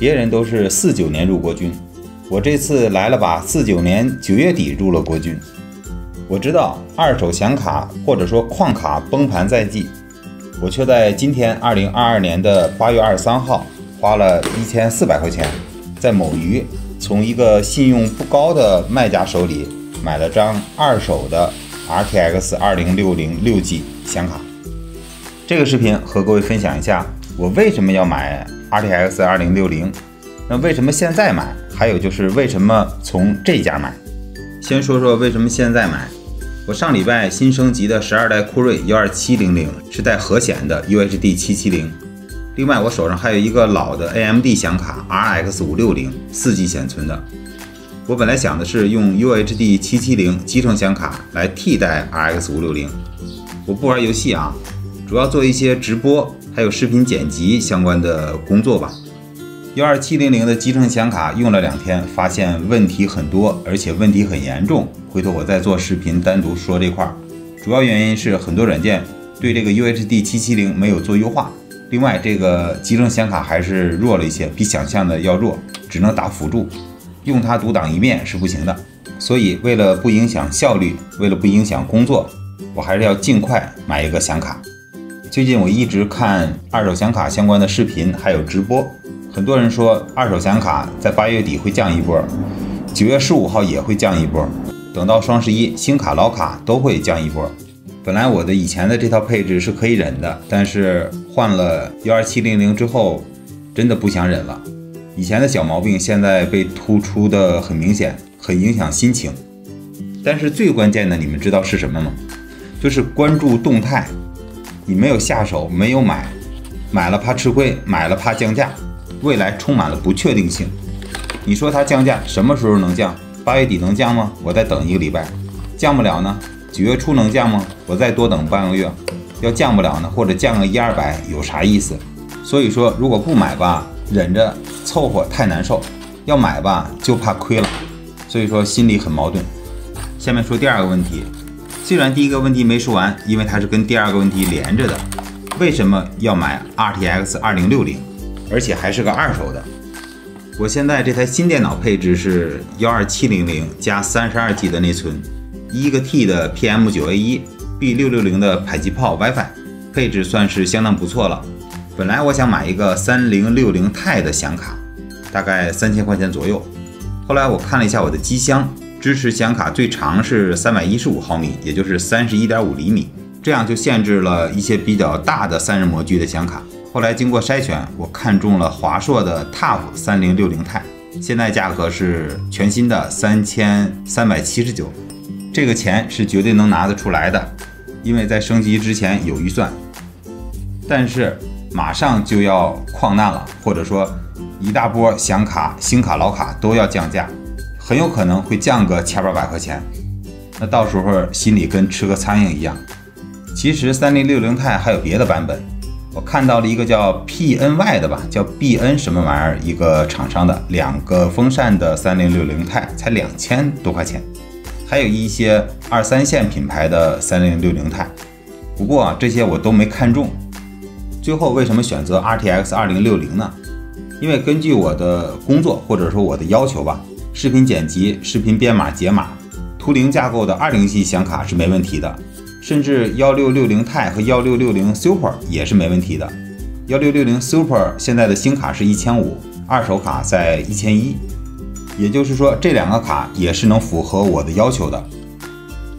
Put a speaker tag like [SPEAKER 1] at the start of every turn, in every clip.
[SPEAKER 1] 别人都是四九年入国军，我这次来了把四九年九月底入了国军。我知道二手显卡或者说矿卡崩盘在即，我却在今天二零二二年的八月二十三号花了一千四百块钱，在某鱼从一个信用不高的卖家手里买了张二手的 RTX 二零六零六 G 显卡。这个视频和各位分享一下我为什么要买 RTX 二零六零，那为什么现在买？还有就是为什么从这家买？先说说为什么现在买。我上礼拜新升级的十二代酷睿幺二七零零是带核显的 UHD 七七零，另外我手上还有一个老的 AMD 显卡 RX 五六零四 G 显存的。我本来想的是用 UHD 七七零集成显卡来替代 RX 五六零。我不玩游戏啊，主要做一些直播还有视频剪辑相关的工作吧。幺二七零零的集成显卡用了两天，发现问题很多，而且问题很严重。回头我再做视频单独说这块儿。主要原因是很多软件对这个 UHD 七七零没有做优化，另外这个集成显卡还是弱了一些，比想象的要弱，只能打辅助，用它独当一面是不行的。所以为了不影响效率，为了不影响工作，我还是要尽快买一个显卡。最近我一直看二手显卡相关的视频，还有直播。很多人说二手显卡在八月底会降一波，九月十五号也会降一波，等到双十一新卡老卡都会降一波。本来我的以前的这套配置是可以忍的，但是换了幺二七零零之后，真的不想忍了。以前的小毛病现在被突出的很明显，很影响心情。但是最关键的，你们知道是什么吗？就是关注动态。你没有下手，没有买，买了怕吃亏，买了怕降价。未来充满了不确定性，你说它降价什么时候能降？八月底能降吗？我再等一个礼拜，降不了呢？九月初能降吗？我再多等半个月。要降不了呢，或者降个一二百，有啥意思？所以说，如果不买吧，忍着凑合太难受；要买吧，就怕亏了。所以说心里很矛盾。下面说第二个问题，虽然第一个问题没说完，因为它是跟第二个问题连着的。为什么要买 RTX 二零六零？而且还是个二手的。我现在这台新电脑配置是幺二七零零加三十二 G 的内存，一个 T 的 PM 九 A 一，B 六六零的迫击炮 WiFi，配置算是相当不错了。本来我想买一个三零六零 i 的显卡，大概三千块钱左右。后来我看了一下我的机箱，支持显卡最长是三百一十五毫米，也就是三十一点五厘米，这样就限制了一些比较大的散热模具的显卡。后来经过筛选，我看中了华硕的 TUF 三零六零 i 现在价格是全新的三千三百七十九，这个钱是绝对能拿得出来的，因为在升级之前有预算。但是马上就要矿难了，或者说一大波显卡、新卡、老卡都要降价，很有可能会降个千八百块钱，那到时候心里跟吃个苍蝇一样。其实三零六零 i 还有别的版本。我看到了一个叫 PNY 的吧，叫 BN 什么玩意儿，一个厂商的两个风扇的三零六零 i 才两千多块钱，还有一些二三线品牌的三零六零 i 不过啊这些我都没看中。最后为什么选择 RTX 二零六零呢？因为根据我的工作或者说我的要求吧，视频剪辑、视频编码解码，图灵架构的二零系显卡是没问题的。甚至幺六六零 i 和幺六六零 Super 也是没问题的。幺六六零 Super 现在的新卡是一千五，二手卡在一千一，也就是说这两个卡也是能符合我的要求的。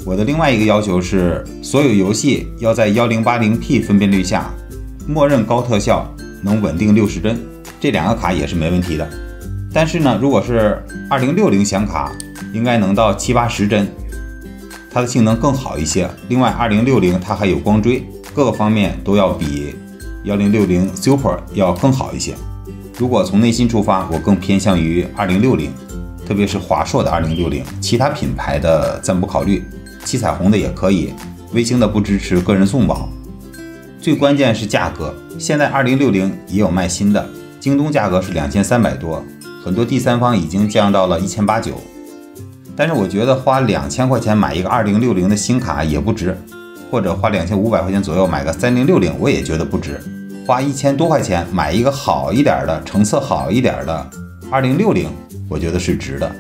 [SPEAKER 1] 我的另外一个要求是，所有游戏要在幺零八零 P 分辨率下，默认高特效，能稳定六十帧，这两个卡也是没问题的。但是呢，如果是二零六零显卡，应该能到七八十帧。它的性能更好一些。另外，二零六零它还有光追，各个方面都要比幺零六零 Super 要更好一些。如果从内心出发，我更偏向于二零六零，特别是华硕的二零六零，其他品牌的暂不考虑。七彩虹的也可以，微星的不支持个人送宝。最关键是价格，现在二零六零也有卖新的，京东价格是两千三百多，很多第三方已经降到了一千八九。但是我觉得花两千块钱买一个二零六零的新卡也不值，或者花两千五百块钱左右买个三零六零，我也觉得不值。花一千多块钱买一个好一点的、成色好一点的二零六零，我觉得是值的。